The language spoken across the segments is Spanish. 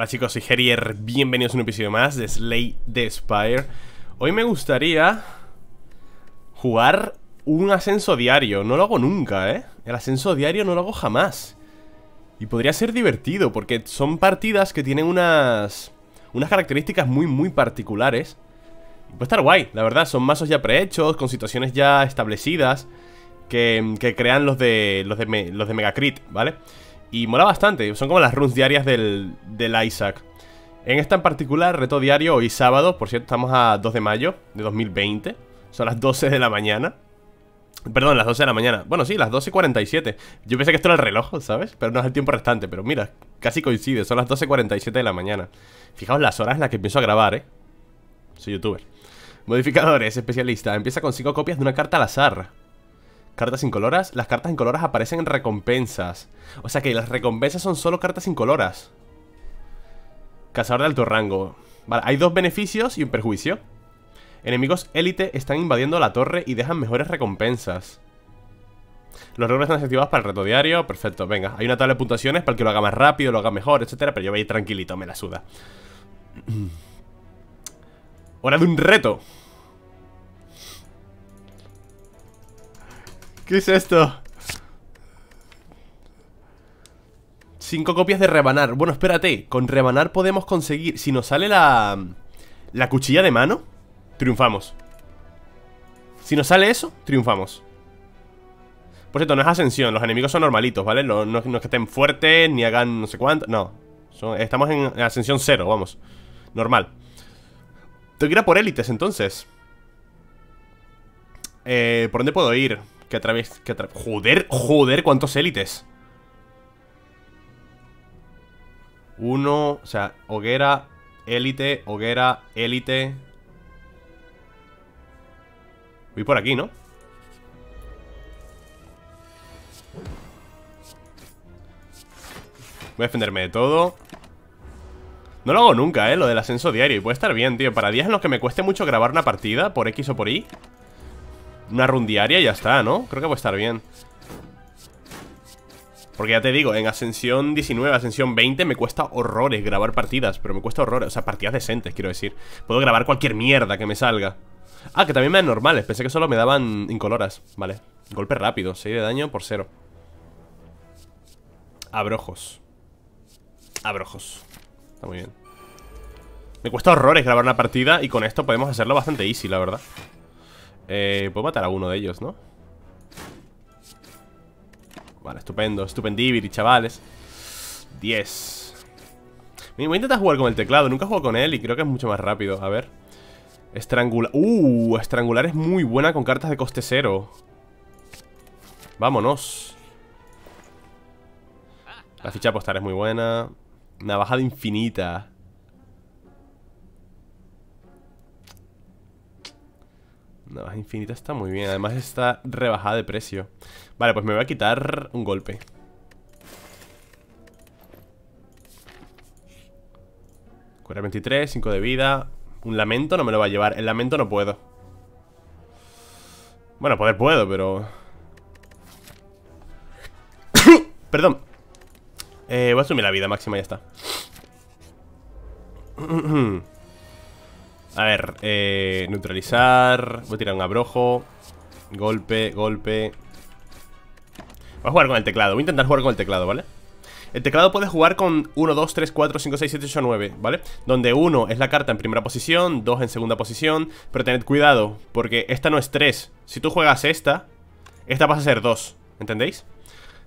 Hola chicos, soy Herier, bienvenidos a un episodio más de Slay the Spire. Hoy me gustaría jugar un ascenso diario, no lo hago nunca, ¿eh? El ascenso diario no lo hago jamás. Y podría ser divertido, porque son partidas que tienen unas... Unas características muy, muy particulares. Y Puede estar guay, la verdad, son mazos ya prehechos, con situaciones ya establecidas Que, que crean los de, los de, los de Megacrit, ¿vale? Y mola bastante, son como las runs diarias del, del Isaac. En esta en particular, reto diario, hoy sábado Por cierto, estamos a 2 de mayo de 2020 Son las 12 de la mañana. Perdón, las 12 de la mañana. Bueno, sí, las 12.47 Yo pensé que esto era el reloj, ¿sabes? Pero no es el tiempo restante Pero mira, casi coincide, son las 12.47 de la mañana. Fijaos las horas en las que empiezo a grabar, ¿eh? Soy youtuber. Modificadores, especialista. Empieza con 5 copias de una carta al azar Cartas incoloras. Las cartas incoloras aparecen en recompensas. O sea que las recompensas son solo cartas incoloras. Cazador de alto rango. Vale, hay dos beneficios y un perjuicio. Enemigos élite están invadiendo la torre y dejan mejores recompensas. Los logros están activados para el reto diario. Perfecto, venga. Hay una tabla de puntuaciones para el que lo haga más rápido, lo haga mejor, etcétera. Pero yo voy a ir tranquilito, me la suda. Hora de un reto. ¿Qué es esto? Cinco copias de rebanar. Bueno, espérate, con rebanar podemos conseguir. Si nos sale la... La cuchilla de mano Triunfamos. Si nos sale eso, triunfamos. Por cierto, no es ascensión. Los enemigos son normalitos, ¿vale? No, no, es que estén fuertes, ni hagan no sé cuánto. No, estamos en ascensión cero, vamos. Normal. Tengo que ir a por élites, entonces. Eh, ¿Por dónde puedo ir? Que a través... Que joder, joder, ¿cuántos élites? Uno, o sea, hoguera, élite, hoguera, élite Voy por aquí, ¿no? Voy a defenderme de todo No lo hago nunca, ¿eh? Lo del ascenso diario Y puede estar bien, tío Para días en los que me cueste mucho grabar una partida Por X o por Y una rundiaria y ya está, ¿no? Creo que puede estar bien. Porque ya te digo, en Ascensión 19, Ascensión 20 Me cuesta horrores grabar partidas Pero me cuesta horrores, o sea, partidas decentes, quiero decir. Puedo grabar cualquier mierda que me salga. Ah, que también me dan normales Pensé que solo me daban incoloras. Vale, golpe rápido, 6 de daño por 0 Abrojos. Abrojos. Está muy bien. Me cuesta horrores grabar una partida Y con esto podemos hacerlo bastante easy, la verdad eh, puedo matar a uno de ellos, ¿no? Vale, estupendo, estupendibiri, chavales. 10 Voy a intentar jugar con el teclado Nunca jugado con él y creo que es mucho más rápido. A ver. Estrangular Uh, estrangular es muy buena con cartas de coste cero. Vámonos. La ficha postal es muy buena. Navaja infinita Navaja infinita está muy bien. Además está rebajada de precio. Vale, pues me voy a quitar un golpe. Cura 23, 5 de vida. Un lamento no me lo va a llevar. El lamento no puedo. Bueno, poder puedo, pero... Perdón. Eh, Voy a subir la vida máxima ya está A ver, eh, neutralizar Voy a tirar un abrojo Golpe, golpe Voy a jugar con el teclado Voy a intentar jugar con el teclado, ¿vale? El teclado puede jugar con 1, 2, 3, 4, 5, 6, 7, 8, 9, ¿vale? Donde 1 es la carta en primera posición 2 en segunda posición Pero tened cuidado, porque esta no es 3 Si tú juegas esta Esta pasa a ser 2, ¿entendéis?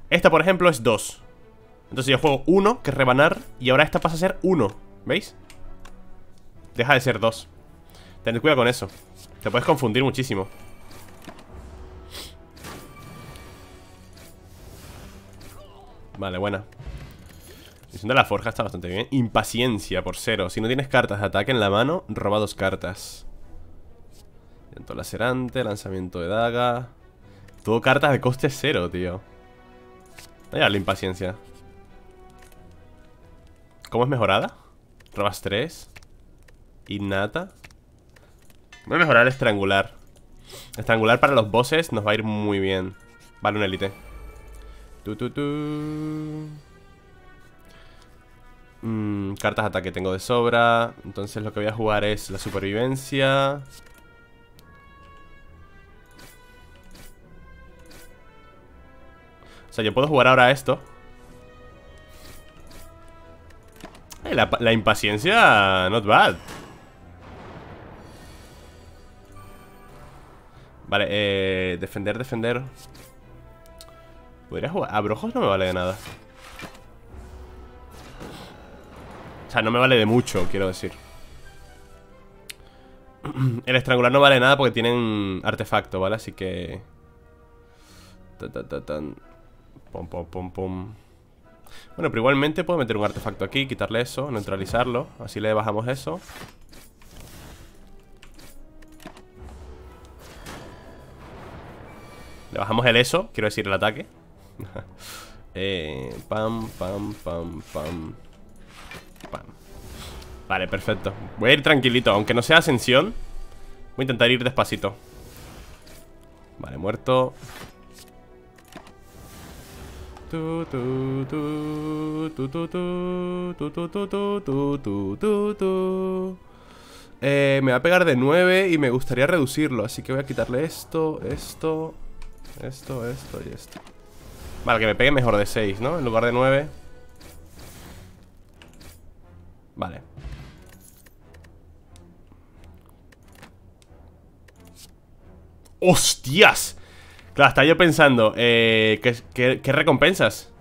Esta, por ejemplo, es 2 Entonces yo juego 1, que es rebanar Y ahora esta pasa a ser 1, ¿veis? Deja de ser 2 Tened cuidado con eso. Te puedes confundir muchísimo. Vale, buena. Misión de la forja está bastante bien. Impaciencia por cero. Si no tienes cartas de ataque en la mano Roba dos cartas. Viento lacerante, lanzamiento de daga. Todo cartas de coste cero, tío. Vaya la impaciencia. ¿Cómo es mejorada? Robas tres. Innata Voy a mejorar estrangular Estrangular para los bosses nos va a ir muy bien Vale, un élite tu, tu, tu. Mm, cartas de ataque tengo de sobra. Entonces lo que voy a jugar es la supervivencia. O sea, yo puedo jugar ahora esto. La, la impaciencia, not bad. Vale, eh, defender, defender. Podría jugar. A brojos no me vale de nada. O sea, no me vale de mucho, quiero decir. El estrangular no vale nada porque tienen artefacto, ¿vale? Así que... Pum, pum, pum, pum. Bueno, pero igualmente puedo meter un artefacto aquí, quitarle eso, neutralizarlo. Así le bajamos eso. Le bajamos el eso, quiero decir el ataque. eh, pam, pam, pam, pam. Pam. Vale, perfecto. Voy a ir tranquilito, aunque no sea ascensión. Voy a intentar ir despacito. Vale, muerto. Eh, me va a pegar de 9 y me gustaría reducirlo, así que voy a quitarle esto, esto, esto, esto y esto. Vale, que me pegue mejor de 6, ¿no? En lugar de 9. Vale. ¡Hostias! Claro, estaba yo pensando, eh, ¿qué, qué, recompensas?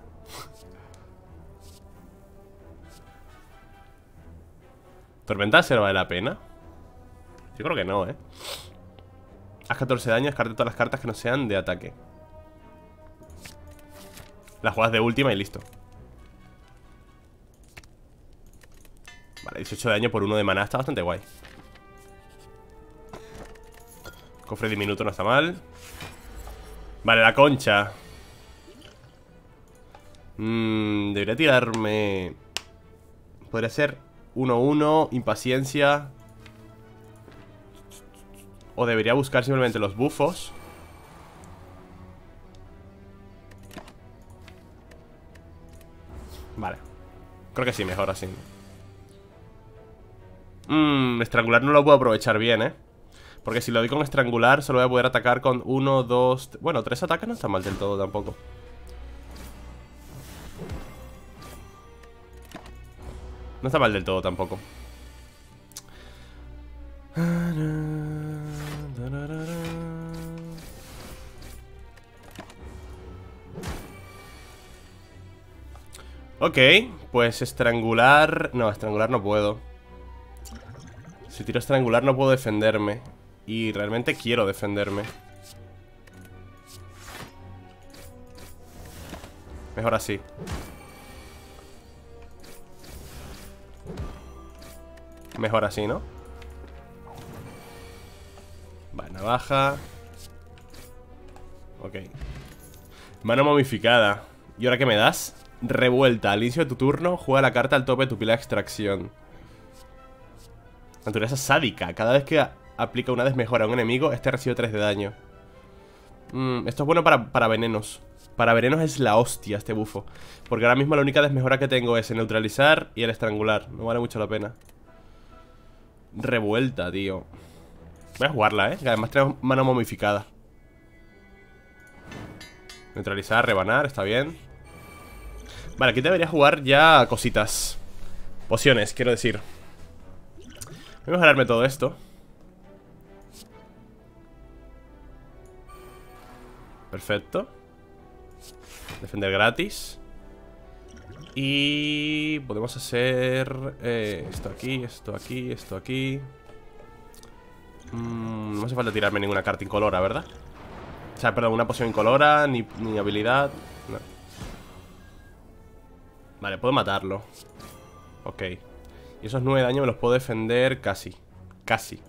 ¿Tormenta se vale la pena? Yo creo que no, ¿eh? Haz 14 daños, descarte todas las cartas que no sean de ataque. Las juegas de última y listo. Vale, 18 de daño por uno de maná Está bastante guay. Cofre diminuto no está mal. Vale, la concha. Mmm, debería tirarme. Podría ser 1-1, impaciencia O debería buscar simplemente los bufos. Vale. Creo que sí, mejor así. Mmm, estrangular no lo puedo aprovechar bien, eh porque si lo doy con estrangular Solo voy a poder atacar con uno, dos... Bueno, tres ataques no está mal del todo tampoco. No está mal del todo tampoco Ok, pues estrangular... No, estrangular no puedo. Si tiro estrangular no puedo defenderme. Y realmente quiero defenderme. Mejor así. Mejor así, ¿no? Vale, navaja Ok Mano momificada ¿Y ahora qué me das? Revuelta, al inicio de tu turno Juega la carta al tope de tu pila de extracción Naturaleza sádica Cada vez que aplica una desmejora a un enemigo, este recibe 3 de daño. Mm, esto es bueno para, venenos. Para venenos es la hostia este bufo. Porque ahora mismo la única desmejora que tengo es el neutralizar y el estrangular. No vale mucho la pena. Revuelta, tío. Voy a jugarla, ¿eh? Que además tenemos mano momificada. Neutralizar, rebanar, está bien. Vale, aquí debería jugar ya cositas. Pociones, quiero decir. Voy a mejorarme todo esto. Perfecto Defender gratis Y podemos hacer eh, Esto aquí, esto aquí, esto aquí mm, No hace falta tirarme ninguna carta incolora, ¿verdad? O sea, perdón, una poción incolora Ni, ni habilidad no. Vale, puedo matarlo Ok Y esos 9 daños me los puedo defender casi Casi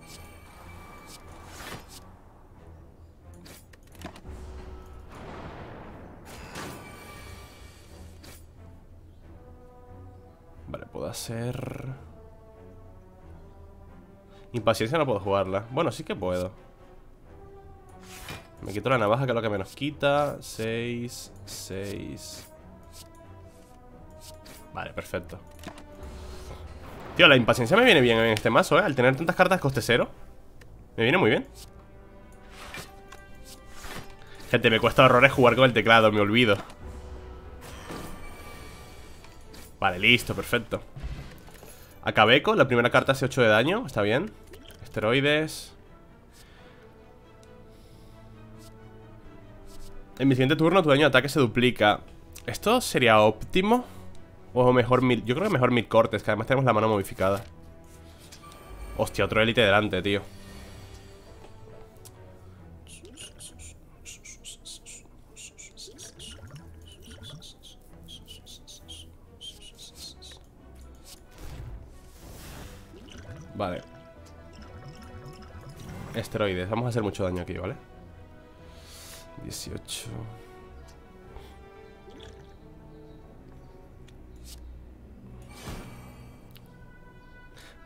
puedo hacer... Impaciencia no puedo jugarla. Bueno, sí que puedo. Me quito la navaja que es lo que menos quita. 6, 6 Vale, perfecto. Tío, la impaciencia me viene bien en este mazo, ¿eh? Al tener tantas cartas coste cero Me viene muy bien. Gente, me cuesta horrores jugar con el teclado, me olvido. Vale, listo, perfecto. Acabeco, la primera carta hace 8 de daño, está bien Esteroides En mi siguiente turno tu daño de ataque se duplica. ¿Esto sería óptimo? O mejor mil... Yo creo que mejor mil cortes, que además tenemos la mano modificada. Hostia, otro élite delante, tío Esteroides, vamos a hacer mucho daño aquí, ¿vale? 18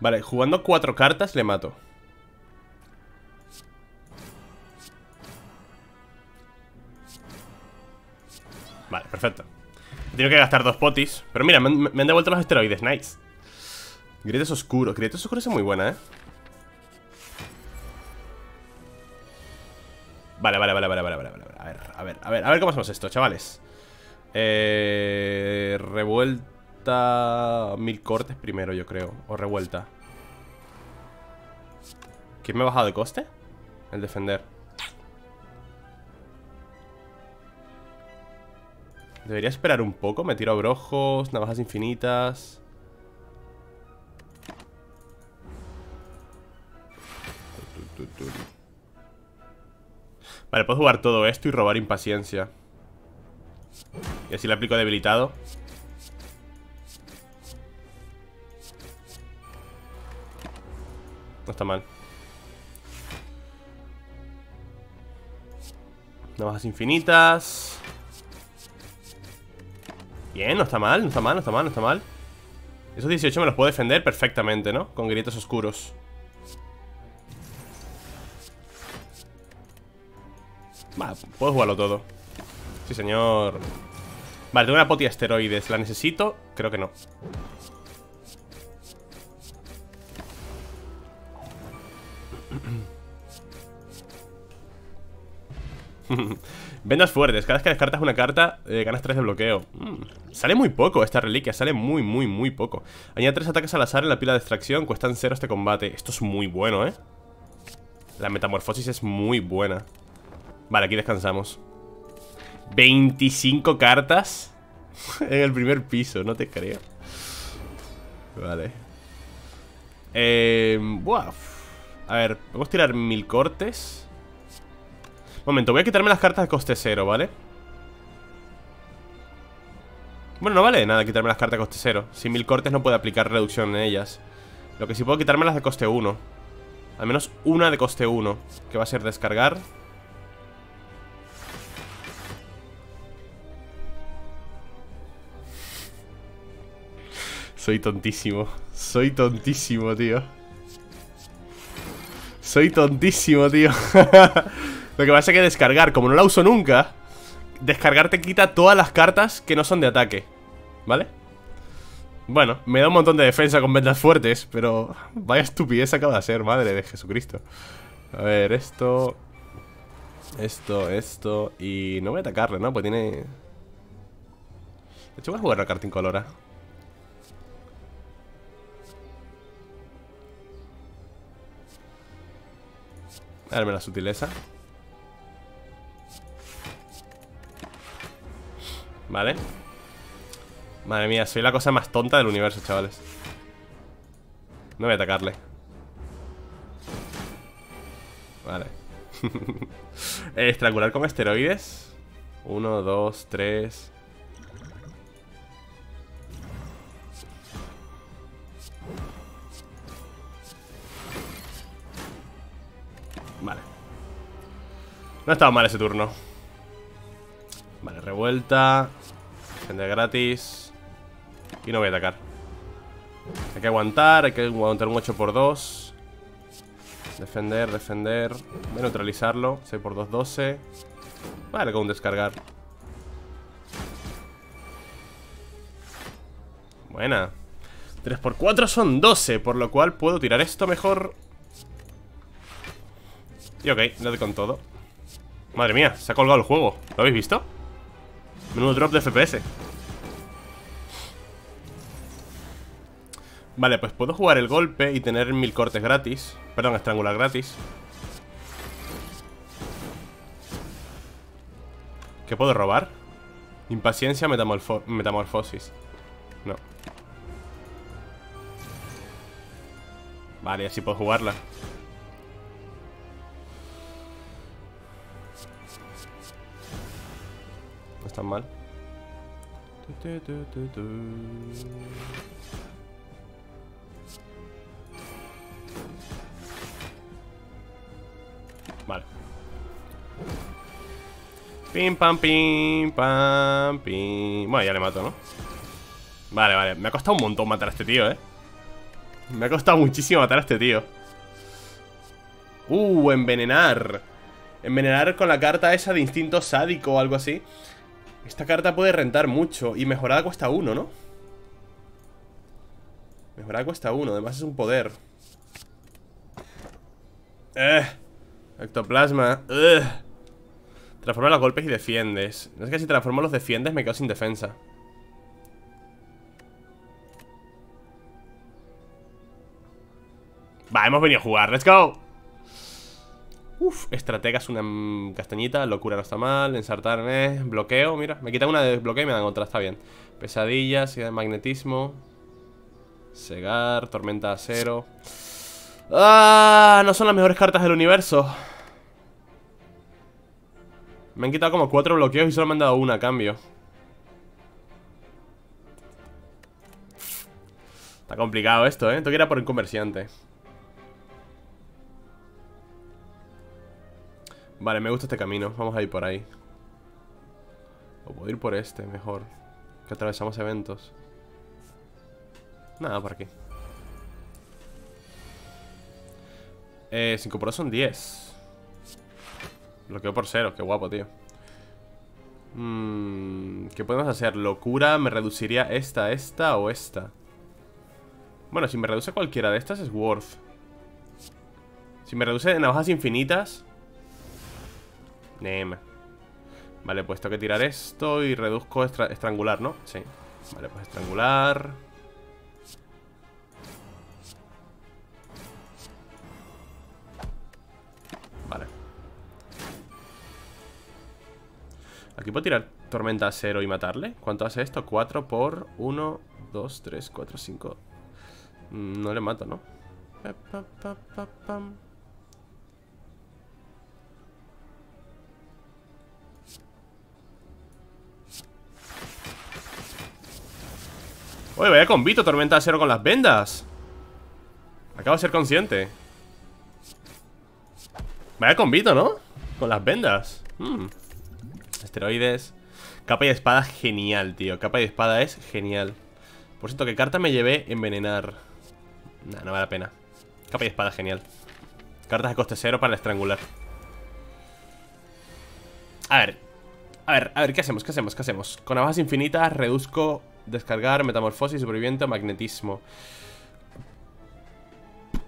Vale, jugando cuatro cartas le mato. Vale, perfecto. Tengo que gastar dos potis. Pero mira, me, han devuelto los esteroides, nice. Grietas oscuros. Grietas oscuros es muy buena, eh Vale, vale, vale, vale, vale, vale, vale. A ver, a ver, a ver, a ver cómo hacemos esto, chavales. Eh, revuelta mil cortes primero, yo creo. O revuelta. ¿Quién me ha bajado de coste? El defender. Debería esperar un poco. Me tiro a brojos, navajas infinitas. Vale, puedo jugar todo esto y robar impaciencia. Y así le aplico debilitado. No está mal. Navajas infinitas. Bien, no está mal, no está mal, no está mal, no está mal. Esos 18 me los puedo defender perfectamente, ¿no? Con grietas oscuros Vale, puedo jugarlo todo. Sí, señor. Vale, tengo una poti asteroides ¿La necesito? Creo que no. Vendas fuertes, cada vez que descartas una carta eh, Ganas 3 de bloqueo. Mm, Sale muy poco esta reliquia, sale muy, muy, muy poco. Añade 3 ataques al azar en la pila de extracción Cuestan 0 este combate. Esto es muy bueno, eh La metamorfosis es muy buena Vale, aquí descansamos. 25 cartas En el primer piso, no te creo. Vale. Eh, buah. A ver, podemos tirar mil cortes. Momento, voy a quitarme las cartas de coste cero, ¿vale? Bueno, no vale nada quitarme las cartas de coste cero. Sin mil cortes no puedo aplicar reducción en ellas. Lo que sí puedo quitarme las de coste 1 Al menos una de coste 1 Que va a ser descargar Soy tontísimo. Soy tontísimo, tío. Soy tontísimo, tío. Lo que pasa es que descargar, como no la uso nunca, descargar te quita todas las cartas que no son de ataque. ¿Vale? Bueno, me da un montón de defensa con ventas fuertes, pero vaya estupidez acaba de ser, madre de Jesucristo. A ver, esto... Esto, esto... Y no voy a atacarle, ¿no? Pues tiene... De hecho voy a jugar una carta incolora. Darme la sutileza. Vale. Madre mía, soy la cosa más tonta del universo, chavales. No voy a atacarle. Vale. Eh, estrangular con esteroides. 1, 2, 3 No ha estado mal ese turno. Vale, revuelta. Gente gratis. Y no voy a atacar. Hay que aguantar, hay que aguantar un 8x2 Defender, defender. Voy a neutralizarlo. 6x2, 12 Vale, con un descargar. Buena. 3 por 4 son 12 Por lo cual puedo tirar esto mejor. Y ok, le doy con todo Madre mía, se ha colgado el juego. ¿Lo habéis visto? Menudo drop de FPS Vale, pues puedo jugar el golpe y tener mil cortes gratis. Perdón, estrangular gratis. ¿Qué puedo robar? Impaciencia, metamorfosis. No. Vale, así puedo jugarla mal. Vale. Pim, pam, pim, pam, pim. Bueno, ya le mato, ¿no? Vale, vale, me ha costado un montón matar a este tío, ¿eh? Me ha costado muchísimo matar a este tío. Uh, envenenar. Envenenar con la carta esa de instinto sádico o algo así Esta carta puede rentar mucho Y mejorada cuesta uno, ¿no? Mejorada cuesta uno, además es un poder. Eh Ectoplasma eh. Transforma los golpes y defiendes. No es que si transformo los defiendes me quedo sin defensa. Va, hemos venido a jugar, let's go Uf, estratega es una castañita Locura no está mal, ensartarme Bloqueo, mira, me quitan una de bloqueo y me dan otra, está bien. Pesadillas, magnetismo Segar, tormenta acero. Ah, no son las mejores cartas del universo. Me han quitado como cuatro bloqueos y solo me han dado una a cambio. Está complicado esto, ¿eh? Tengo que ir a por el comerciante Vale, me gusta este camino. Vamos a ir por ahí. O puedo ir por este, mejor. Que atravesamos eventos. Nada, por aquí Eh, 5 por 2 son 10 Bloqueo por 0, qué guapo, tío. Mm, ¿Qué podemos hacer? Locura, me reduciría esta, esta o esta Bueno, si me reduce cualquiera de estas es worth. Si me reduce navajas infinitas Name. Vale, pues tengo que tirar esto y reduzco estrangular, ¿no? Sí. Vale, pues estrangular. Vale. Aquí puedo tirar tormenta cero y matarle. ¿Cuánto hace esto? 4 por 1, 2, 3, 4, 5. No le mato, ¿no? Oye, vaya convito, tormenta de acero con las vendas Acabo de ser consciente Vaya convito, ¿no? Con las vendas hmm. Esteroides Capa y espada, genial, tío Capa y espada es genial Por cierto, ¿qué carta me llevé? Envenenar Nah, no vale la pena Capa y espada, genial Cartas de coste cero para estrangular A ver A ver, a ver, ¿qué hacemos? ¿Qué hacemos? ¿Qué hacemos? Con navajas infinitas reduzco Descargar, metamorfosis, superviviente, magnetismo.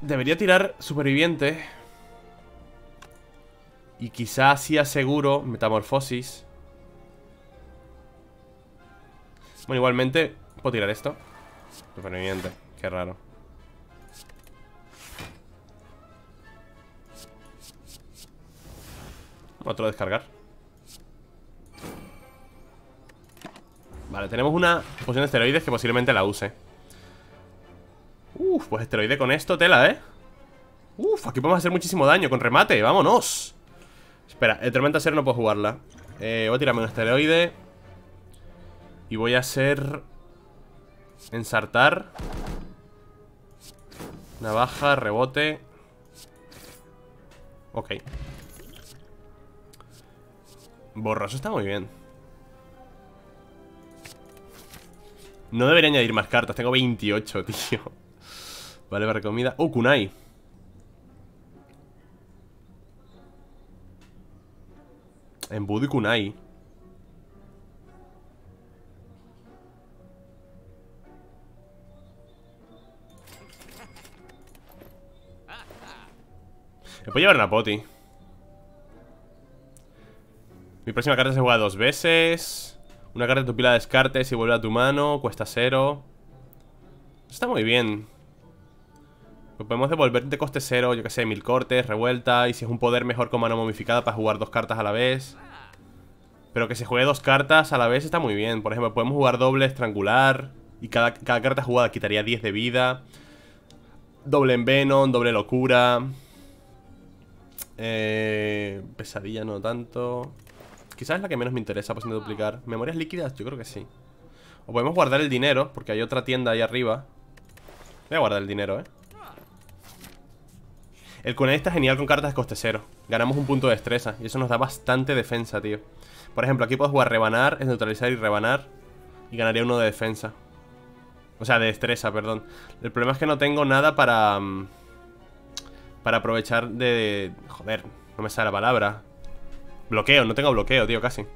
Debería tirar superviviente Y quizá así aseguro metamorfosis. Bueno, igualmente Puedo tirar esto. Superviviente, qué raro. Otro descargar Vale, tenemos una poción de esteroides que posiblemente la use. Uf, pues esteroide con esto, tela, ¿eh? Uf, aquí podemos hacer muchísimo daño. Con remate, vámonos. Espera, el tormenta cero no puedo jugarla. Eh, Voy a tirarme un esteroide. Y voy a hacer Ensartar. Navaja, rebote. Ok. Borroso está muy bien No debería añadir más cartas, tengo 28, tío. Vale, para comida. Oh, kunai. Embudo y kunai. Me puedo llevar una poti. Mi próxima carta se juega dos veces. Una carta de tu pila de descarte si vuelve a tu mano. Cuesta cero. Está muy bien. Podemos devolver de coste cero, yo que sé, mil cortes, revuelta. Y si es un poder mejor con mano momificada para jugar dos cartas a la vez. Pero que se juegue dos cartas a la vez está muy bien. Por ejemplo, podemos jugar doble estrangular. Y cada, cada carta jugada quitaría 10 de vida. Doble envenom, doble locura. Eh, pesadilla no tanto. Quizás es la que menos me interesa, pues de duplicar. ¿Memorias líquidas? Yo creo que sí. O podemos guardar el dinero, porque hay otra tienda ahí arriba. Voy a guardar el dinero, eh. El Kunai está genial con cartas de coste cero. Ganamos un punto de destreza. Y eso nos da bastante defensa, tío. Por ejemplo, aquí puedo jugar rebanar, es neutralizar y rebanar. Y ganaría uno de defensa. O sea, de destreza, perdón. El problema es que no tengo nada para... Mm, para aprovechar de... Joder, no me sale la palabra. Bloqueo, no tengo bloqueo, tío, casi.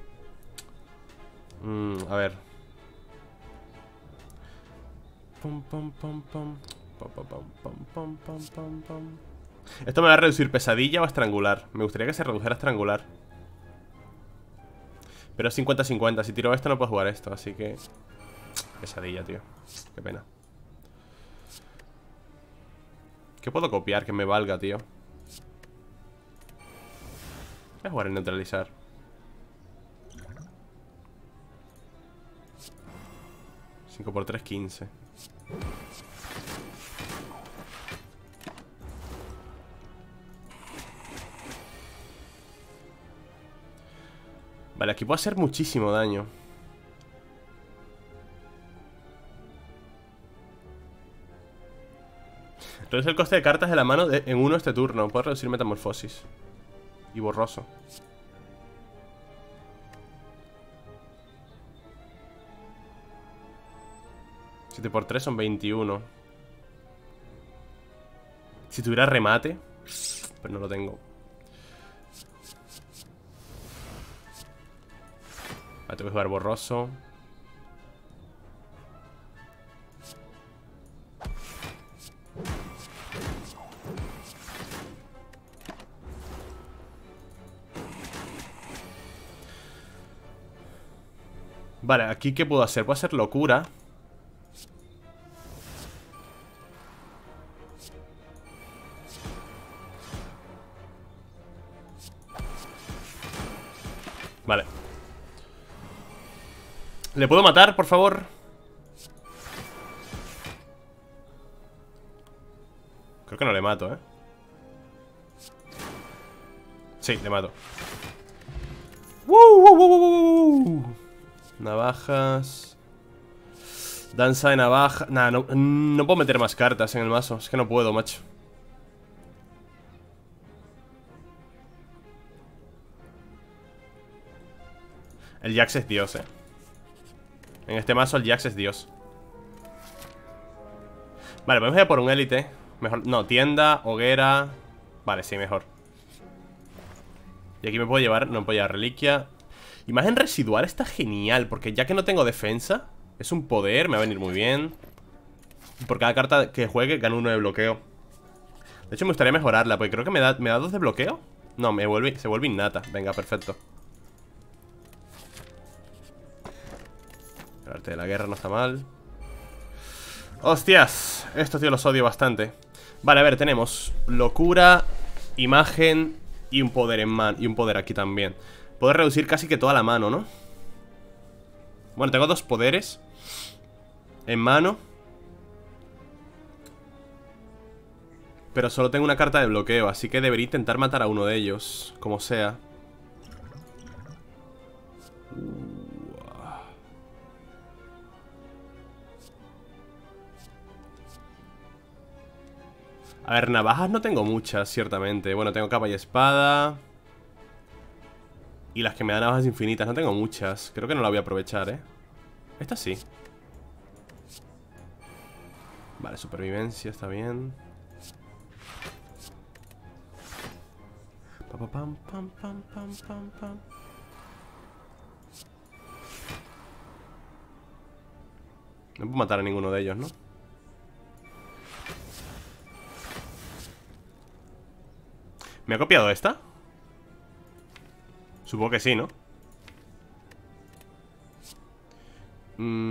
Mm, a ver. Esto me va a reducir pesadilla o estrangular. Me gustaría que se redujera estrangular. Pero es 50-50. Si tiro esto no puedo jugar esto, así que... Pesadilla, tío. Qué pena. ¿Qué puedo copiar que me valga, tío? Voy a jugar en neutralizar. Cinco por 3, 15. Vale, aquí puedo hacer muchísimo daño. Reduce el coste de cartas de la mano en uno este turno. Puedo reducir metamorfosis. Y borroso. 7 por 3 son 21. Si tuviera remate, pues no lo tengo. Vale, tengo que jugar borroso. Vale, aquí ¿qué puedo hacer? Puedo hacer locura Vale ¿Le puedo matar, por favor? Creo que no le mato, ¿eh? Sí, le mato Navajas. Danza de navaja. Nah, no, puedo meter más cartas en el mazo. Es que no puedo, macho. El Jax es Dios, eh. En este mazo el Jax es Dios. Vale, vamos a ir por un élite. Mejor, no, tienda, hoguera. Vale, sí, mejor. Y aquí me puedo llevar, no me puedo llevar reliquia Imagen residual está genial Porque ya que no tengo defensa Es un poder, me va a venir muy bien. Por cada carta que juegue gano uno de bloqueo. De hecho me gustaría mejorarla Porque creo que me da, ¿me da dos de bloqueo. No, me vuelve, se vuelve innata. Venga, perfecto. El arte de la guerra no está mal. ¡Hostias! Estos tíos los odio bastante. Vale, a ver, tenemos locura, imagen y un poder en man Y un poder aquí también Puedo reducir casi que toda la mano, ¿no? Bueno, tengo dos poderes. En mano. Pero solo tengo una carta de bloqueo Así que debería intentar matar a uno de ellos Como sea. A ver, navajas no tengo muchas, ciertamente. Bueno, tengo capa y espada Y las que me dan navajas infinitas No tengo muchas, creo que no la voy a aprovechar, ¿eh? Esta sí Vale, supervivencia, está bien No puedo matar a ninguno de ellos, ¿no? ¿Me ha copiado esta? Supongo que sí, ¿no? Mmm...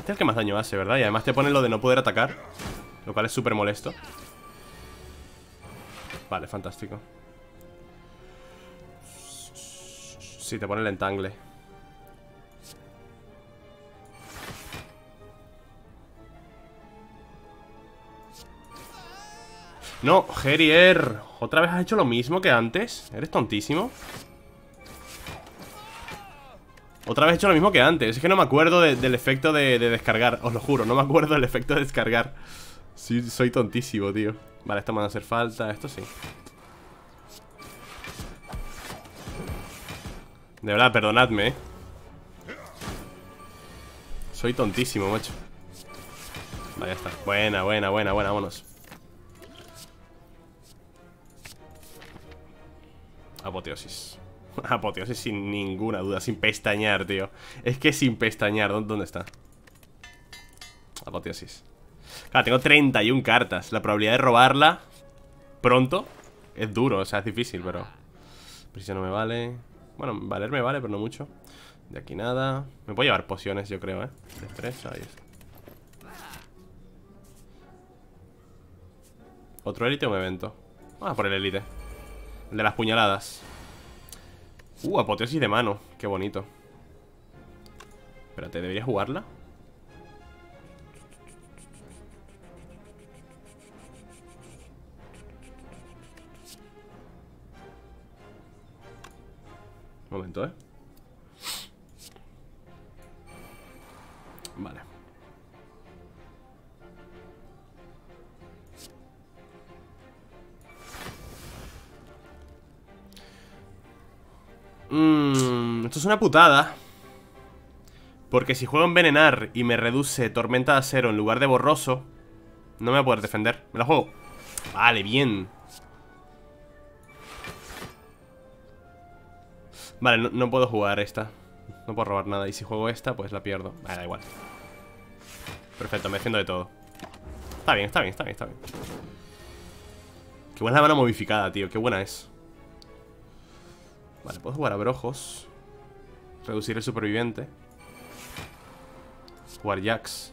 Este es el que más daño hace, ¿verdad? Y además te pone lo de no poder atacar Lo cual es súper molesto Vale, fantástico Sí, te pone el entangle No, Gerier ¿Otra vez has hecho lo mismo que antes? ¿Eres tontísimo? Otra vez he hecho lo mismo que antes. Es que no me acuerdo del efecto de, descargar. Os lo juro, no me acuerdo del efecto de descargar. Sí, soy tontísimo, tío. Vale, esto me va a hacer falta, esto sí. De verdad, perdonadme, eh. Soy tontísimo, macho. Vale, ya está. Buena, buena, buena, buena, vámonos Apoteosis. Apoteosis sin ninguna duda Sin pestañear, tío. Es que sin pestañear ¿Dónde está? Apoteosis. Claro, tengo 31 cartas. La probabilidad de robarla Pronto Es duro, o sea, es difícil, pero Prisa no me vale. Bueno, valer me vale, pero no mucho. De aquí nada. Me puedo llevar pociones, yo creo, eh Destreza y esto ¿Otro élite o un evento? Vamos a por el élite de las puñaladas Uh, apoteosis de mano Qué bonito Espérate, ¿debería jugarla? Un momento, ¿eh? Vale Mmm, esto es una putada. Porque si juego envenenar y me reduce tormenta de acero en lugar de borroso No me voy a poder defender. Me la juego. Vale, bien. Vale, no, puedo jugar esta. No puedo robar nada. Y si juego esta, pues la pierdo. Vale, da igual. Perfecto, me defiendo de todo. Está bien, está bien, está bien, está bien. Qué buena la mano modificada, tío. Qué buena es Vale, puedo jugar a brojos. Reducir el superviviente. Jugar jacks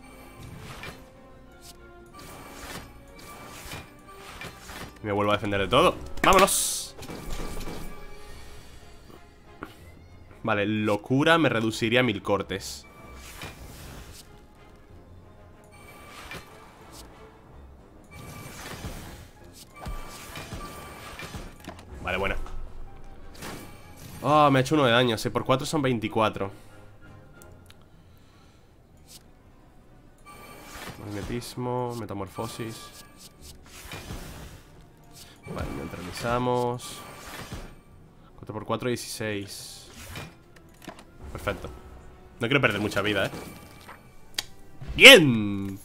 Me vuelvo a defender de todo. ¡Vámonos! Vale, locura me reduciría a mil cortes Oh, me ha hecho uno de daño. Si por 4 son 24. Magnetismo, metamorfosis. Vale, neutralizamos. 4 por 4, 16. Perfecto. No quiero perder mucha vida, ¿eh? ¡Bien!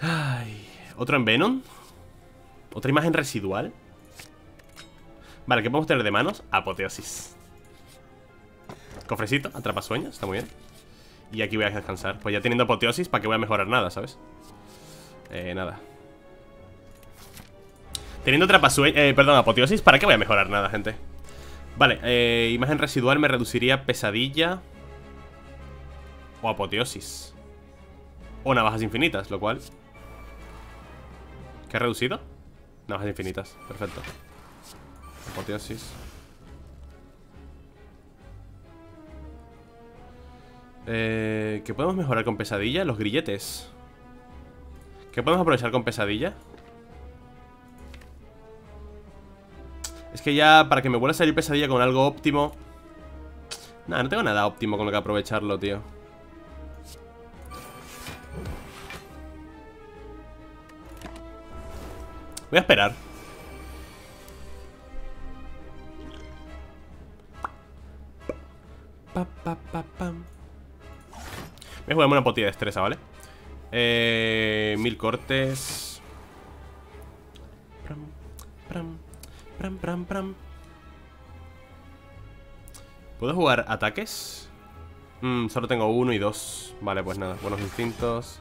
Ay. ¿Otro en Venom? ¿Otra imagen residual? Vale, ¿qué podemos tener de manos? Apoteosis Cofrecito, sueños, está muy bien Y aquí voy a descansar Pues ya teniendo apoteosis, ¿para qué voy a mejorar nada, sabes? Eh, nada Teniendo atrapasueños, eh, perdón, apoteosis ¿Para qué voy a mejorar nada, gente? Vale, eh, imagen residual me reduciría pesadilla O apoteosis O navajas infinitas, lo cual ¿Qué ha reducido? Navajas infinitas, perfecto Apoteosis. Eh, ¿Qué podemos mejorar con pesadilla? Los grilletes. ¿Qué podemos aprovechar con pesadilla? Es que ya para que me vuelva a salir pesadilla con algo óptimo Nada, no tengo nada óptimo con lo que aprovecharlo, tío Voy a esperar Voy a jugarme una potilla de destreza, ¿vale? Eh, mil cortes. ¿Puedo jugar ataques? Mm, solo tengo uno y dos. Vale, pues nada, buenos instintos.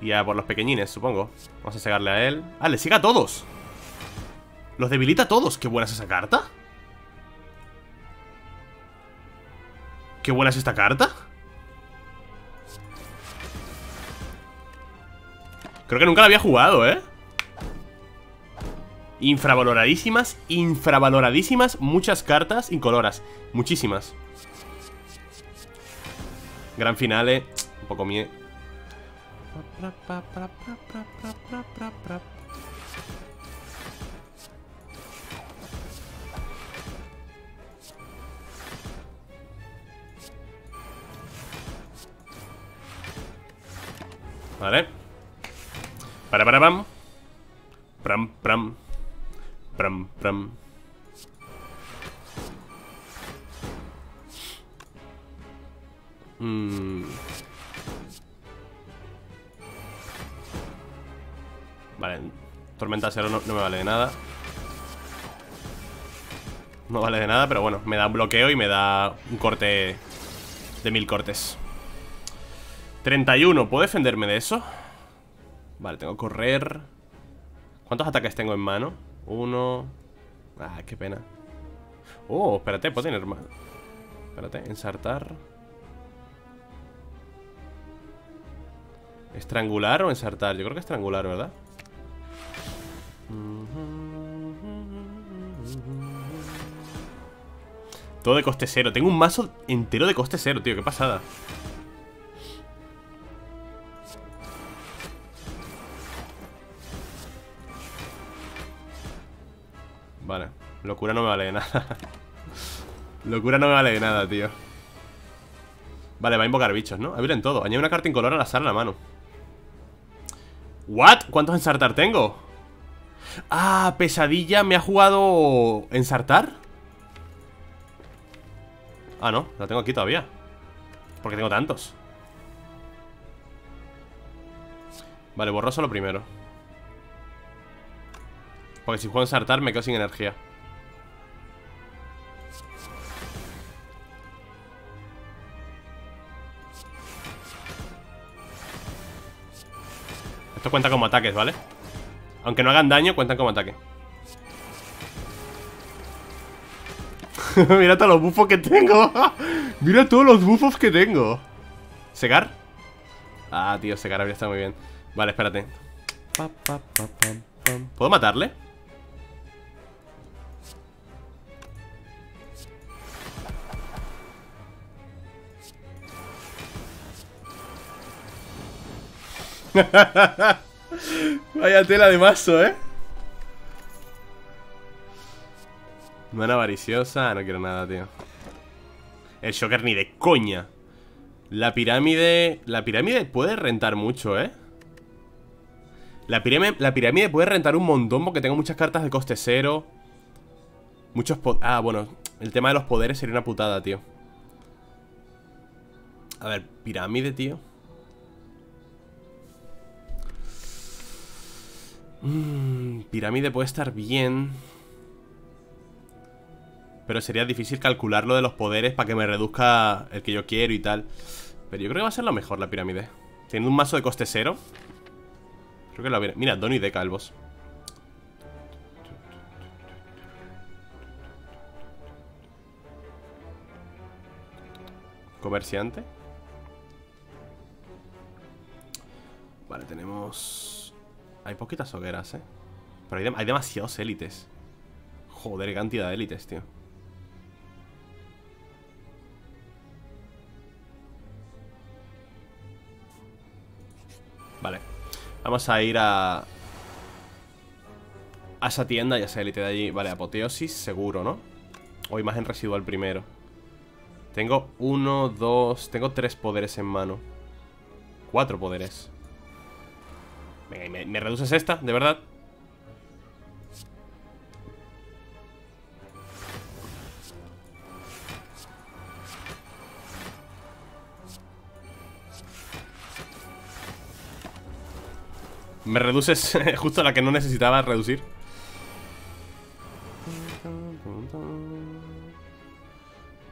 Y a por los pequeñines, supongo. Vamos a cegarle a él. Ah, le sigue a todos. Los debilita a todos. Qué buena es esa carta. Qué buena es esta carta. Creo que nunca la había jugado, ¿eh? Infravaloradísimas, infravaloradísimas Muchas cartas incoloras Muchísimas Gran finale Un poco mie Vale. Para para pam. Pram pram. Pram pram. Mm. Vale, tormenta cero no, no, me vale de nada. No vale de nada, pero bueno Me da bloqueo y me da un corte De mil cortes 31, ¿puedo defenderme de eso? Vale, tengo que correr ¿Cuántos ataques tengo en mano? Uno Ah, qué pena Oh, espérate, puedo tener más Espérate, ensartar ¿Estrangular o ensartar? Yo creo que estrangular, ¿verdad? Todo de coste cero Tengo un mazo entero de coste cero, tío Qué pasada Vale. Locura no me vale de nada. Locura no me vale de nada, tío. Vale, va a invocar bichos, ¿no? en todo. Añade una carta incolora a la sala en la mano. ¿What? ¿Cuántos ensartar tengo? Ah, pesadilla me ha jugado ensartar Ah, no, la tengo aquí todavía. Porque tengo tantos. Vale, borro solo primero Porque si juego ensartar me quedo sin energía. Esto cuenta como ataques, ¿vale? Aunque no hagan daño, cuentan como ataque. Mira todos los buffos que tengo. Mira todos los buffos que tengo. ¿Segar? Ah, tío, segar habría estado muy bien. Vale, espérate. ¿Puedo matarle? Vaya tela de mazo, ¿eh? Mana avariciosa, no quiero nada, tío. El Shocker ni de coña. La pirámide... La pirámide puede rentar mucho, ¿eh? La pirámide, la pirámide puede rentar un montón porque tengo muchas cartas de coste cero. Muchos... Ah, bueno, el tema de los poderes sería una putada, tío. A ver, pirámide, tío Mmm, pirámide puede estar bien. Pero sería difícil calcular lo de los poderes para que me reduzca el que yo quiero y tal. Pero yo creo que va a ser lo mejor la pirámide. Teniendo un mazo de coste cero. Creo que lo viene. Mira, Donny de Calvos. Comerciante. Vale, tenemos... Hay poquitas hogueras, ¿eh? Pero hay, demasiados élites. Joder, qué cantidad de élites, tío. Vale. Vamos a ir a... A esa tienda y a esa élite de allí. Vale, apoteosis seguro, ¿no? O imagen residual primero. Tengo uno, dos... Tengo tres poderes en mano. Cuatro poderes Venga, me, reduces esta? ¿De verdad? Me reduces justo la que no necesitaba reducir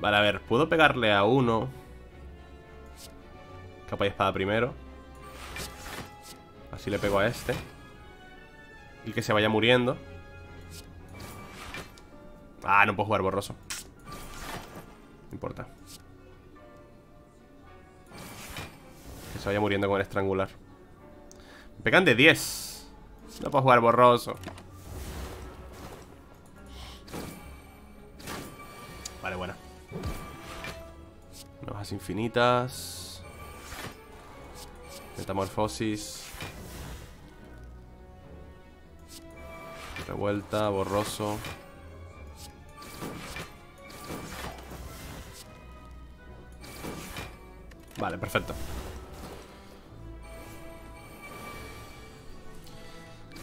Vale, a ver, puedo pegarle a uno Capa y espada primero. Así le pego a este. Y que se vaya muriendo. Ah, no puedo jugar borroso. No importa. Que se vaya muriendo con el estrangular. Me pegan de 10. No puedo jugar borroso. Vale, buena. Nuevas infinitas. Metamorfosis. Revuelta, borroso. Vale, perfecto.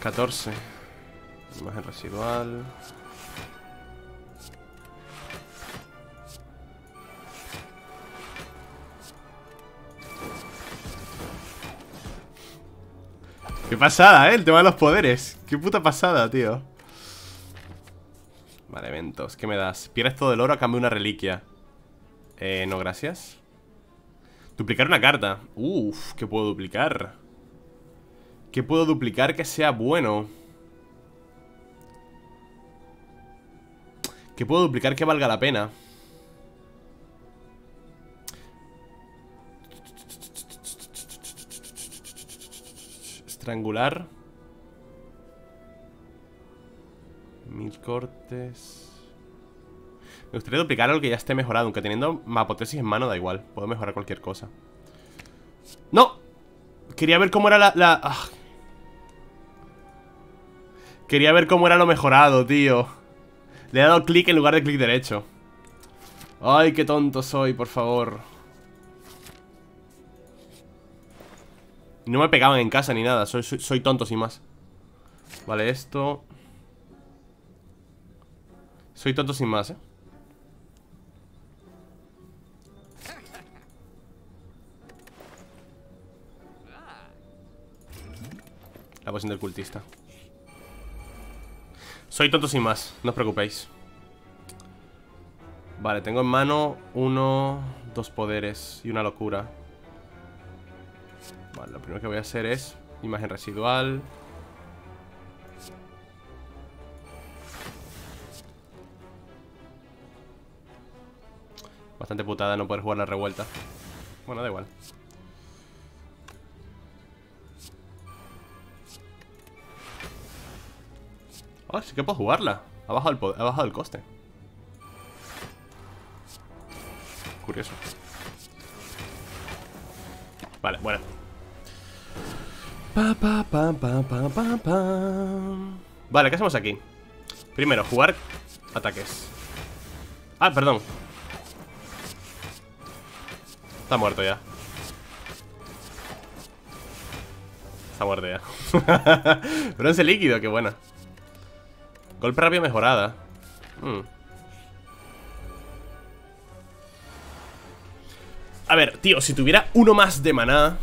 14 Imagen residual. Pasada, ¿eh? El tema de los poderes. Qué puta pasada, tío. Vale, eventos. ¿Qué me das? Pierdes todo el oro a cambio de una reliquia. Eh, no, gracias. Duplicar una carta. Uf, ¿qué puedo duplicar? ¿Qué puedo duplicar que sea bueno? ¿Qué puedo duplicar que valga la pena? Estrangular Mil cortes. Me gustaría duplicar algo que ya esté mejorado Aunque teniendo mapotesis en mano da igual Puedo mejorar cualquier cosa. ¡No! Quería ver cómo era la... la... Ah. Quería ver cómo era lo mejorado, tío. Le he dado clic en lugar de clic derecho. Ay, qué tonto soy, por favor No me pegaban en casa ni nada Soy, soy, soy tonto sin más. Vale, esto. Soy tonto sin más, eh. La poción del cultista. Soy tonto sin más, no os preocupéis. Vale, tengo en mano uno, dos poderes y una locura Vale, lo primero que voy a hacer es Imagen residual. Bastante putada no poder jugar la revuelta. Bueno, da igual. Ah, sí que puedo jugarla. Ha bajado el, ha bajado el coste. Curioso. Vale, bueno Vale, ¿qué hacemos aquí? Primero, jugar ataques Ah, perdón Está muerto ya Está muerto ya Bronce líquido, qué buena Golpe rápido mejorada. Hmm. A ver, tío, si tuviera uno más de maná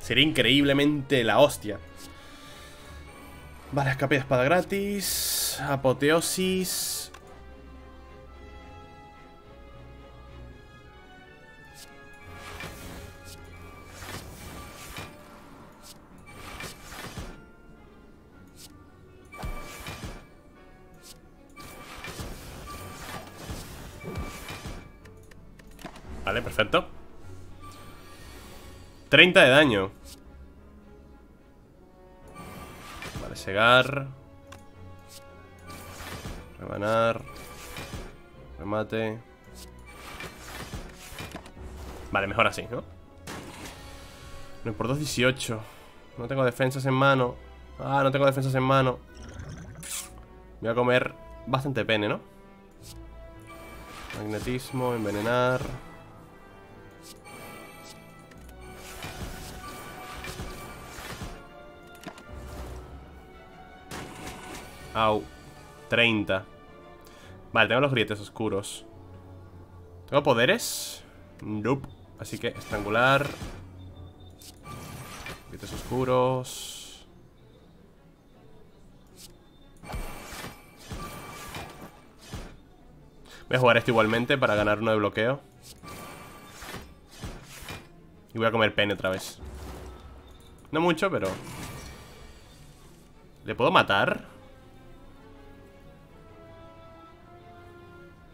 Sería increíblemente la hostia. Vale, escape de espada gratis. Apoteosis 30 de daño. Vale, segar Rebanar. Remate. Vale, mejor así, ¿no? No, por 2, 18 No tengo defensas en mano. Ah, no tengo defensas en mano. Voy a comer bastante pene, ¿no? Magnetismo, envenenar Au 30 Vale, tengo los grietes oscuros. ¿Tengo poderes? Nope. Así que estrangular. Grietes oscuros. Voy a jugar esto igualmente para ganar uno de bloqueo. Y voy a comer pene otra vez. No mucho, pero... ¿Le puedo matar?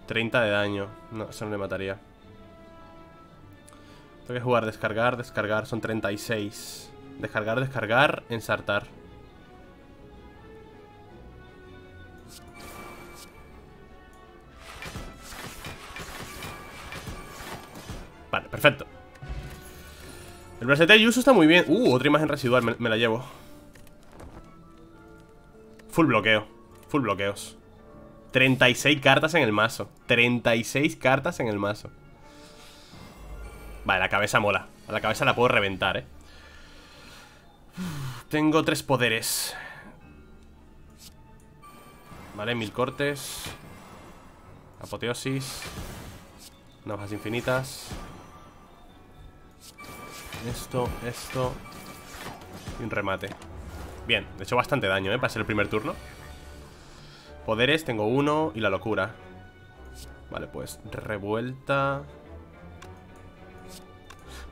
30 de daño. No, eso no le mataría. Tengo que jugar, descargar, descargar Son 36 Descargar, descargar, ensartar. Vale, perfecto. El brazalete de Yusu está muy bien. Uh, otra imagen residual, me, me la llevo. Full bloqueo Full bloqueos 36 cartas en el mazo. 36 cartas en el mazo. Vale, la cabeza mola. A la cabeza la puedo reventar, eh. Tengo tres poderes. Vale, mil cortes. Apoteosis. Navajas infinitas. Esto, esto. Y un remate. Bien, he hecho bastante daño, ¿eh? Para ser el primer turno Poderes, tengo uno Y la locura Vale, pues revuelta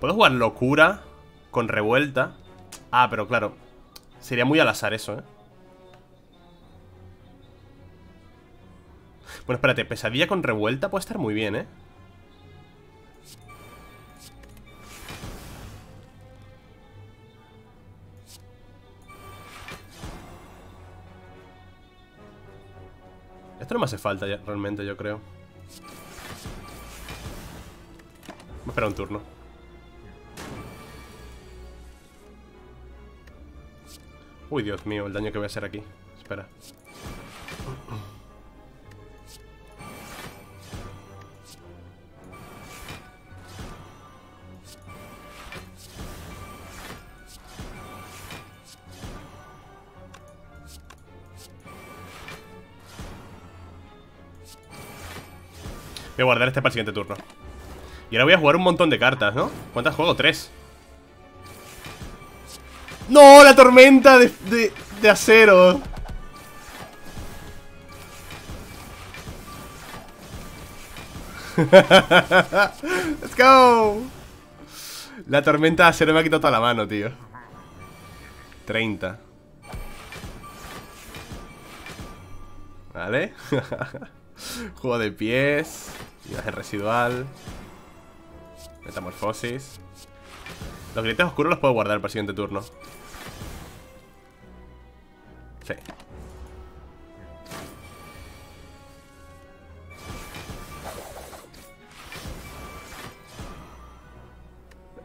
¿Puedo jugar locura Con revuelta? Ah, pero claro Sería muy al azar eso, ¿eh? Bueno, espérate, pesadilla con revuelta puede estar muy bien, ¿eh? Esto no me hace falta ya, realmente, yo creo. Voy a esperar un turno. Uy, Dios mío, el daño que voy a hacer aquí guardar este para el siguiente turno Y ahora voy a jugar un montón de cartas, ¿no? ¿Cuántas juego? Tres ¡No! ¡La tormenta de, de, de acero! ¡Let's go! La tormenta de acero me ha quitado toda la mano, tío 30 Vale Juego de pies Imagen residual. Metamorfosis. Los grilletes oscuros los puedo guardar para el siguiente turno. Sí.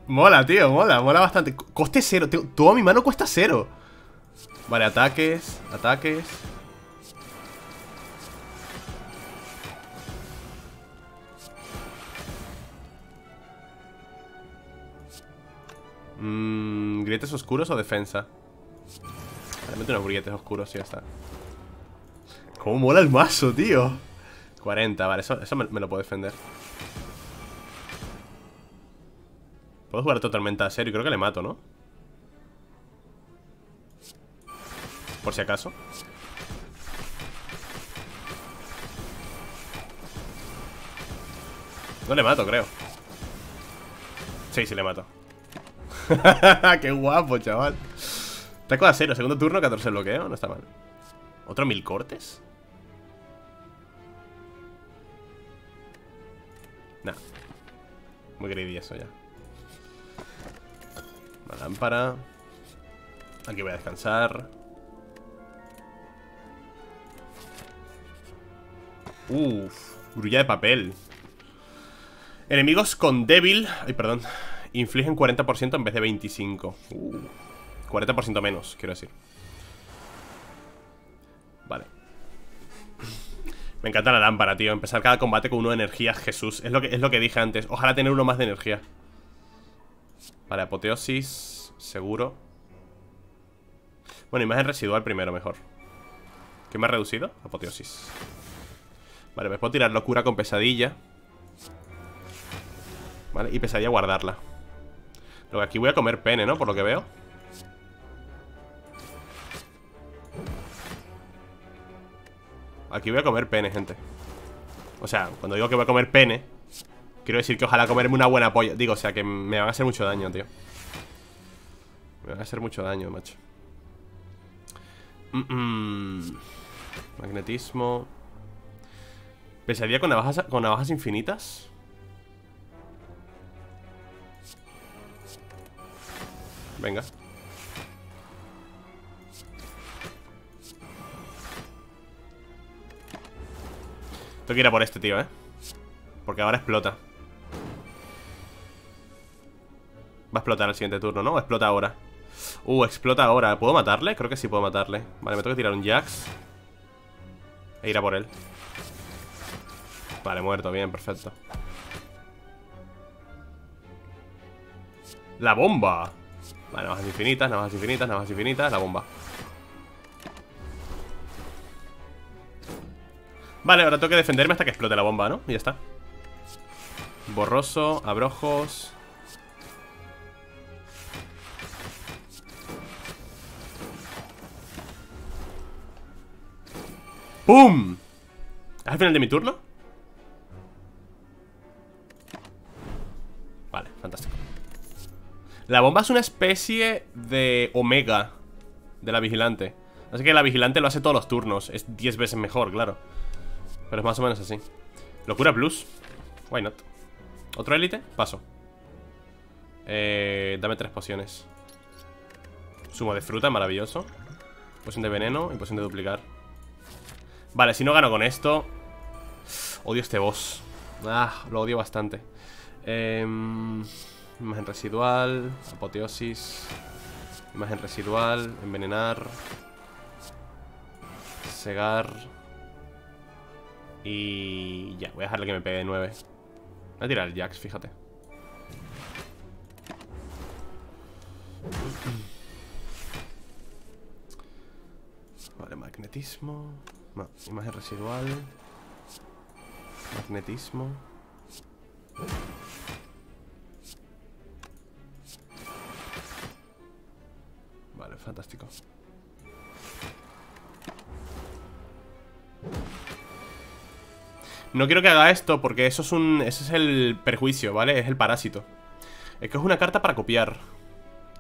Mola, tío, mola, mola bastante. Coste cero, tío, toda mi mano cuesta cero. Vale, ataques, ataques Mmm, ¿Grilletes oscuros o defensa? Realmente unos grilletes oscuros y ya está ¿Cómo mola el mazo, tío? 40, vale, eso, eso me, me, lo puedo defender Puedo jugar totalmente a serio Creo que le mato, ¿no? Por si acaso No le mato, creo Sí, sí le mato Qué guapo, chaval. Taco a cero, segundo turno, 14 bloqueo No está mal. ¿Otro mil cortes? Nah. Muy greedy eso ya. Una lámpara. Aquí voy a descansar. Uff Grulla de papel. Enemigos con débil. Ay, perdón Infligen 40% en vez de 25 uh, 40% menos, quiero decir. Vale. Me encanta la lámpara, tío. Empezar cada combate con uno de energía, Jesús. Es lo, que, es lo que dije antes. Ojalá tener uno más de energía. Vale, apoteosis Seguro. Bueno, imagen residual primero, mejor. ¿Qué me ha reducido? Apoteosis. Vale, me puedo tirar locura con pesadilla Vale, y pesadilla guardarla Aquí voy a comer pene, ¿no? Por lo que veo. Aquí voy a comer pene, gente. O sea, cuando digo que voy a comer pene Quiero decir que ojalá comerme una buena polla. Digo, o sea, que me van a hacer mucho daño, tío. Me van a hacer mucho daño, macho. Mm -mm. Magnetismo. Pesadilla con navajas, con navajas infinitas Venga. Tengo que ir a por este tío, ¿eh? Porque ahora explota. Va a explotar el siguiente turno, ¿no? Explota ahora. Uh, explota ahora. ¿Puedo matarle? Creo que sí puedo matarle. Vale, me tengo que tirar un Jax. E ir a por él. Vale, muerto, bien, perfecto. La bomba Vale, navajas infinitas, navajas infinitas, navajas infinitas La bomba Vale, ahora tengo que defenderme hasta que explote la bomba, ¿no? Y ya está Borroso, abrojos ¡Pum! ¿Es al final de mi turno? Vale, fantástico La bomba es una especie de omega De la vigilante. Así que la vigilante lo hace todos los turnos. Es 10 veces mejor, claro. Pero es más o menos así. Locura plus. Why not ¿Otro élite? Paso. Eh, Dame tres pociones. Sumo de fruta, maravilloso. Poción de veneno y poción de duplicar. Vale, si no gano con esto Odio este boss. Ah, lo odio bastante. Eh, Imagen residual Apoteosis Imagen residual Envenenar Segar y ya, voy a dejarle que me pegue de 9 Voy a tirar el Jax, fíjate. Vale, magnetismo. Imagen residual. Magnetismo fantástico No quiero que haga esto porque eso es un... Ese es el perjuicio, ¿vale? Es el parásito Es que es una carta para copiar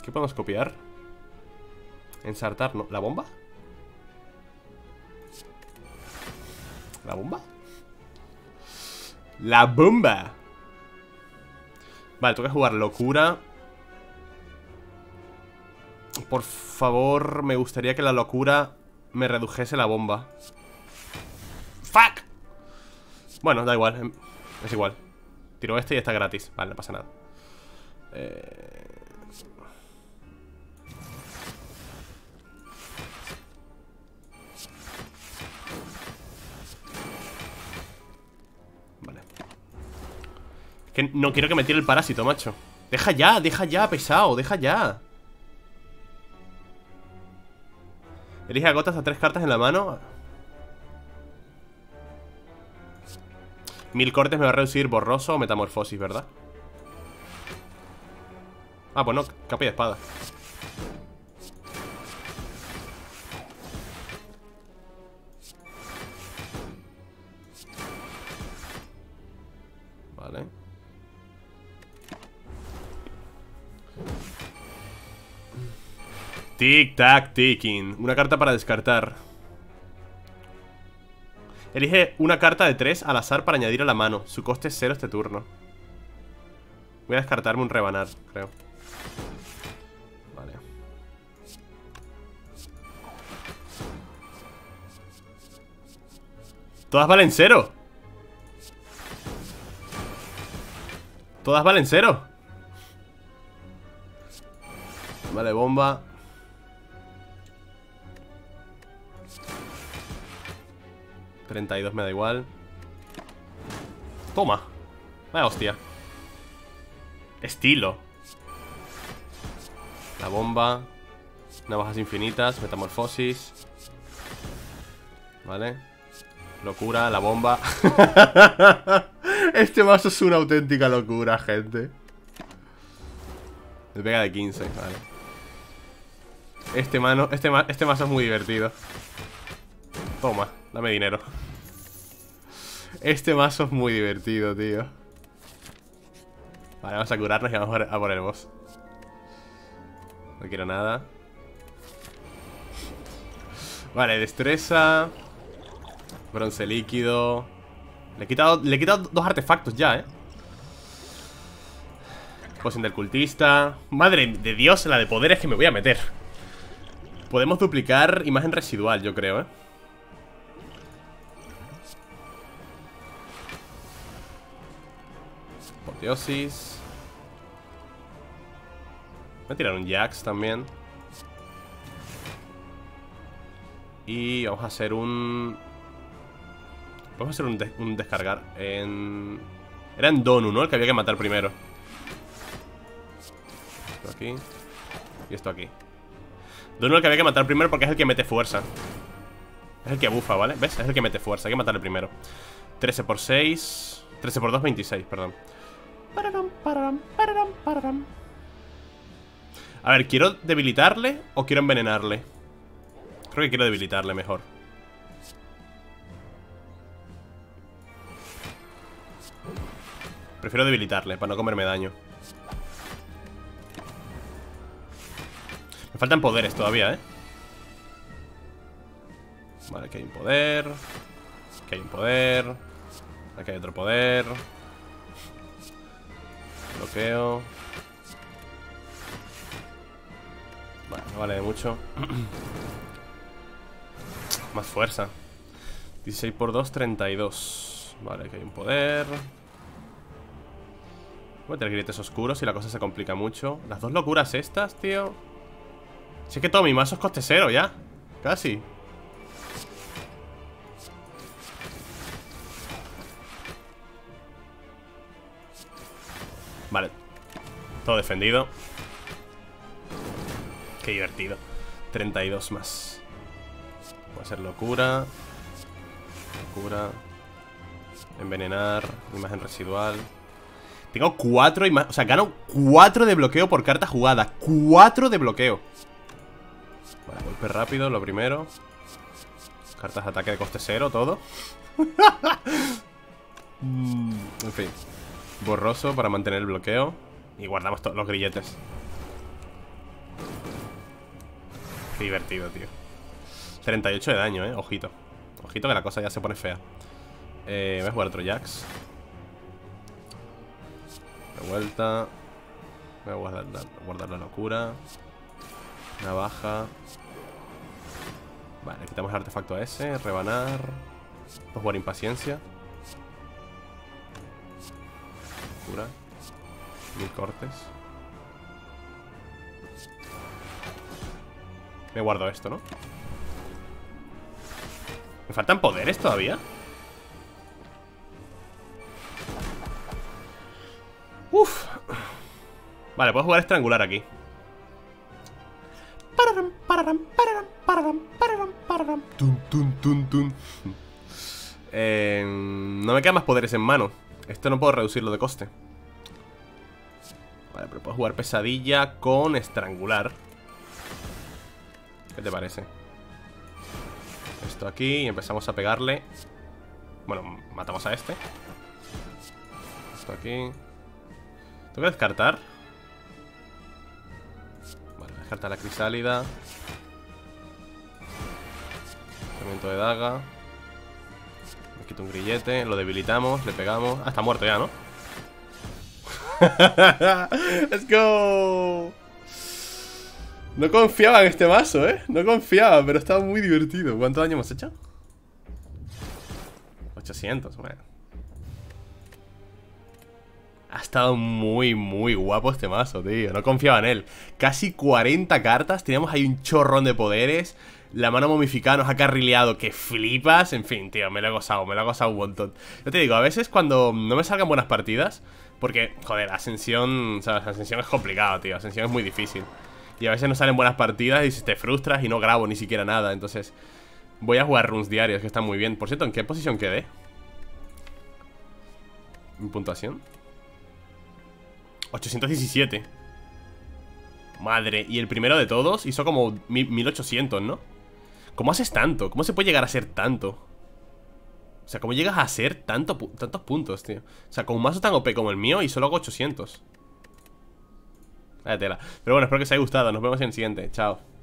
¿Qué podemos copiar? Ensartar, ¿no? ¿La bomba? ¿La bomba? ¡La bomba! Vale, que jugar locura Por favor, me gustaría que la locura me redujese la bomba. ¡Fuck! Bueno, da igual, em, es igual. Tiro este y está gratis, vale, no pasa nada. Eh... Vale. Es que no quiero que me tire el parásito, macho. Deja ya, deja ya, pesado, deja ya Elige a gotas a tres cartas en la mano Mil cortes me va a reducir borroso o metamorfosis, ¿verdad? Ah, pues no, capa y espada Tic-tac, ticking Una carta para descartar Elige una carta de 3 al azar para añadir a la mano. Su coste es 0 este turno. Voy a descartarme un rebanar, creo. Vale. Todas valen 0. Todas valen 0. Vale, bomba. 32 me da igual. Toma. Vaya hostia. Estilo. La bomba. Navajas infinitas Metamorfosis. Vale. Locura, la bomba. Este mazo es una auténtica locura, gente. Me pega de 15, vale. Este, mano, este, este mazo es muy divertido. Toma, dame dinero. Este mazo es muy divertido, tío. Vale, vamos a curarnos y vamos a por el boss. No quiero nada. Vale, destreza. Bronce líquido. Le he quitado, le he quitado dos artefactos ya, eh. Poción del cultista. Madre de Dios, la de poderes que me voy a meter. Podemos duplicar imagen residual, yo creo, eh Apoteosis. Voy a tirar un Jax también. Y vamos a hacer un... Vamos a hacer un, descargar en... Era en Donu, ¿no? El que había que matar primero. Esto aquí. Y esto aquí. Donu el que había que matar primero porque es el que mete fuerza. Es el que bufa, ¿vale? ¿Ves? Es el que mete fuerza, hay que matarle primero. 13 por 6 13 por 2, 26, perdón A ver, ¿quiero debilitarle o quiero envenenarle? Creo que quiero debilitarle mejor. Prefiero debilitarle para no comerme daño. Me faltan poderes todavía, ¿eh? Vale, aquí hay un poder. Aquí hay un poder. Aquí hay otro poder Bloqueo. Vale, no vale de mucho. Más fuerza. 16 por 2, 32 Vale, aquí hay un poder. Voy a tener grilletes oscuros y la cosa se complica mucho. Las dos locuras estas, tío. Si es que todo mi mazo es coste cero ya. Casi Vale. Todo defendido. Qué divertido. 32 más. Puede ser locura. Locura. Envenenar. Imagen residual. Tengo cuatro imágenes O sea, gano cuatro de bloqueo por carta jugada. Cuatro de bloqueo. Vale, golpe rápido, lo primero. Cartas de ataque de coste cero, todo. Mm, En fin Borroso para mantener el bloqueo Y guardamos todos los grilletes. Divertido, tío. 38 de daño, eh, ojito. Ojito que la cosa ya se pone fea. Eh, Voy a jugar otro Jax. De vuelta. Voy a guardar la, locura. Navaja. Vale, quitamos el artefacto a ese. Rebanar. Voy a jugar impaciencia Mil cortes. Me guardo esto, ¿no? ¿Me faltan poderes todavía? Uf. Vale, puedo jugar estrangular aquí. Eh, No me quedan más poderes en mano esto no puedo reducirlo de coste. Vale, pero puedo jugar pesadilla con estrangular. ¿Qué te parece? Esto aquí y empezamos a pegarle. Bueno, matamos a este. Esto aquí. Tengo que descartar Vale, descartar la crisálida. De daga quito un grillete, lo debilitamos, le pegamos. Ah, está muerto ya, ¿no? ¡Let's go! No confiaba en este mazo, ¿eh? No confiaba, pero estaba muy divertido. ¿Cuánto daño hemos hecho? 800, bueno. Ha estado muy, muy guapo este mazo, tío. No confiaba en él. Casi 40 cartas. Teníamos ahí un chorrón de poderes. La mano momificada nos ha carrileado que flipas. En fin, tío, me lo he gozado, me lo he gozado un montón. Yo te digo, a veces cuando no me salgan buenas partidas, porque, joder, Ascensión, ¿sabes? Ascensión es complicado, tío. Ascensión es muy difícil. Y a veces no salen buenas partidas y te frustras y no grabo ni siquiera nada. Entonces, voy a jugar runs diarios, que están muy bien. Por cierto, ¿en qué posición quedé? ¿En puntuación? 817 Madre, y el primero de todos hizo como 1800, ¿no? ¿Cómo haces tanto? ¿Cómo se puede llegar a ser tanto? O sea, ¿cómo llegas a hacer tanto, tantos puntos, tío? O sea, con un mazo tan OP como el mío y solo hago 800 Vaya tela Pero bueno, espero que os haya gustado Nos vemos en el siguiente Chao